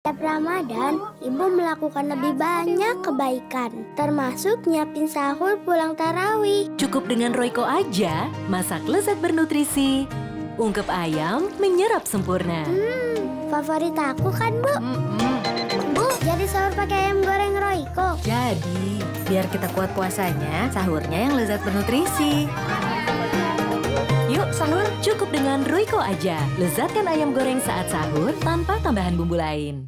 Setiap Ramadan, ibu melakukan lebih banyak kebaikan, termasuk nyiapin sahur pulang tarawih. Cukup dengan Royco aja, masak lezat bernutrisi. Ungkep ayam menyerap sempurna. Hmm, favorit aku kan, Bu? Bu, jadi sahur pakai ayam goreng Royco. Jadi, biar kita kuat puasanya, sahurnya yang lezat bernutrisi. Cukup dengan Royco aja. Lezatkan ayam goreng saat sahur tanpa tambahan bumbu lain.